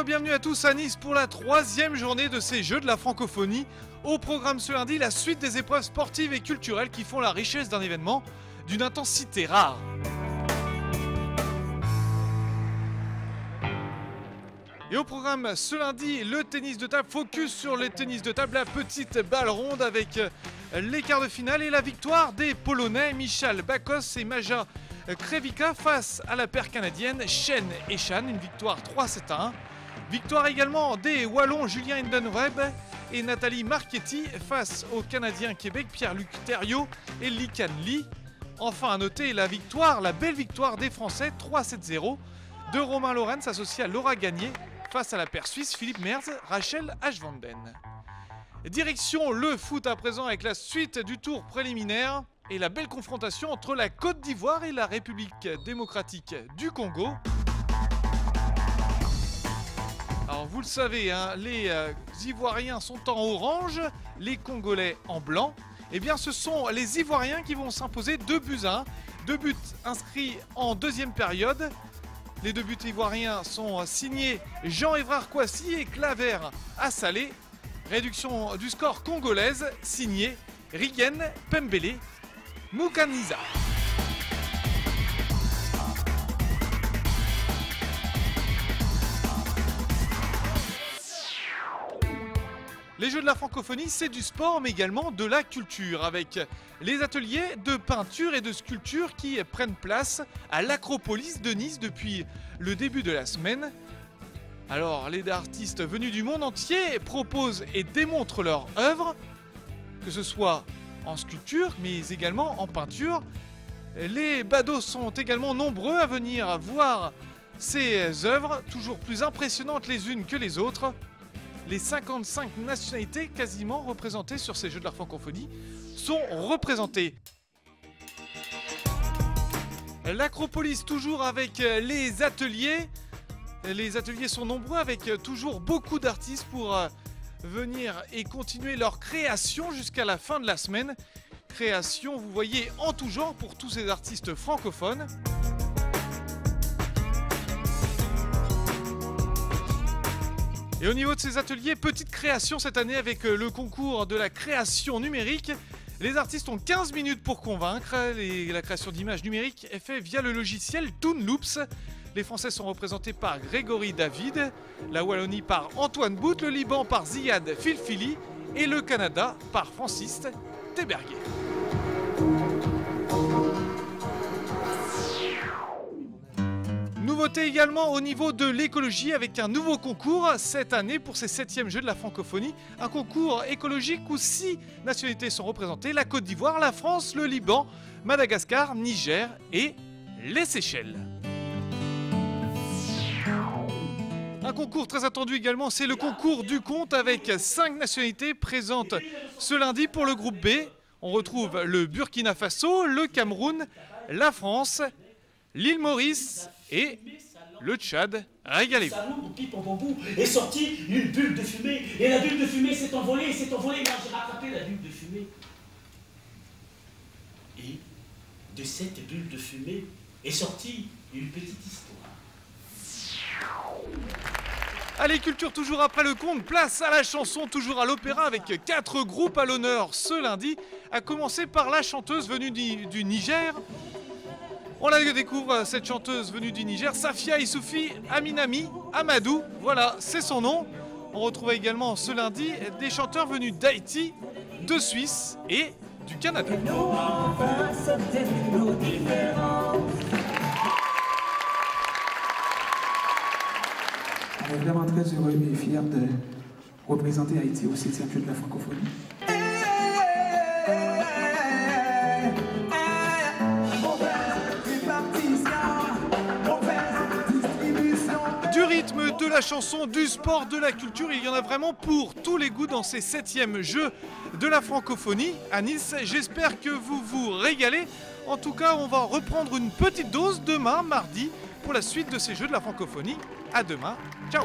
et bienvenue à tous à Nice pour la troisième journée de ces Jeux de la francophonie. Au programme ce lundi, la suite des épreuves sportives et culturelles qui font la richesse d'un événement d'une intensité rare. Et au programme ce lundi, le tennis de table, focus sur le tennis de table, la petite balle ronde avec les quarts de finale et la victoire des Polonais Michal Bakos et Maja Krevika face à la paire canadienne Shen et Shan, une victoire 3-7 1. Victoire également des Wallons Julien Hindenweb et Nathalie Marchetti face aux Canadiens Québec Pierre-Luc Thériault et Likan Lee. Enfin à noter la victoire, la belle victoire des Français 3-7-0 de Romain Lorenz associé à Laura Gagné face à la paire suisse Philippe Merz, Rachel Ashvanden. Direction le foot à présent avec la suite du tour préliminaire et la belle confrontation entre la Côte d'Ivoire et la République démocratique du Congo. Alors vous le savez, hein, les euh, Ivoiriens sont en orange, les Congolais en blanc. Eh bien ce sont les Ivoiriens qui vont s'imposer 2 buts à 1. Deux buts inscrits en deuxième période. Les deux buts ivoiriens sont signés Jean-Évrard Kouassi et Claver Assalé. Réduction du score congolaise signée Rigen Pembele Mukaniza. Les Jeux de la francophonie, c'est du sport, mais également de la culture, avec les ateliers de peinture et de sculpture qui prennent place à l'Acropolis de Nice depuis le début de la semaine. Alors, les artistes venus du monde entier proposent et démontrent leurs œuvres, que ce soit en sculpture, mais également en peinture. Les badauds sont également nombreux à venir voir ces œuvres, toujours plus impressionnantes les unes que les autres. Les 55 nationalités quasiment représentées sur ces Jeux de la francophonie sont représentées. L'Acropolis toujours avec les ateliers. Les ateliers sont nombreux avec toujours beaucoup d'artistes pour venir et continuer leur création jusqu'à la fin de la semaine. Création, vous voyez, en tout genre pour tous ces artistes francophones. Et au niveau de ces ateliers, petite création cette année avec le concours de la création numérique. Les artistes ont 15 minutes pour convaincre. la création d'images numériques est faite via le logiciel Toon Loops. Les Français sont représentés par Grégory David, la Wallonie par Antoine Bout, le Liban par Ziad Filfili et le Canada par Francis Teberguer. Nouveauté également au niveau de l'écologie avec un nouveau concours cette année pour ces 7e Jeux de la francophonie. Un concours écologique où 6 nationalités sont représentées la Côte d'Ivoire, la France, le Liban, Madagascar, Niger et les Seychelles. Un concours très attendu également, c'est le concours du conte avec 5 nationalités présentes ce lundi pour le groupe B. On retrouve le Burkina Faso, le Cameroun, la France, l'île Maurice et le Tchad. Régalez-vous. est sorti une bulle de fumée et la bulle de fumée s'est envolée, s'est envolée. Moi j'ai rattrapé la bulle de fumée. Et de cette bulle de fumée est sortie une petite histoire. Allez, culture toujours après le conte, place à la chanson, toujours à l'opéra avec quatre groupes à l'honneur ce lundi, à commencer par la chanteuse venue du, Niger. On la découvre, cette chanteuse venue du Niger, Safia Isoufi Aminami Amadou, voilà, c'est son nom. On retrouve également ce lundi des chanteurs venus d'Haïti, de Suisse et du Canada. On est vraiment très heureux et de représenter Haïti au 7e jeu de la francophonie. La chanson, du sport, de la culture, il y en a vraiment pour tous les goûts dans ces 7e Jeux de la francophonie à Nice. J'espère que vous vous régalez. En tout cas, on va reprendre une petite dose demain, mardi, pour la suite de ces Jeux de la francophonie. À demain. Ciao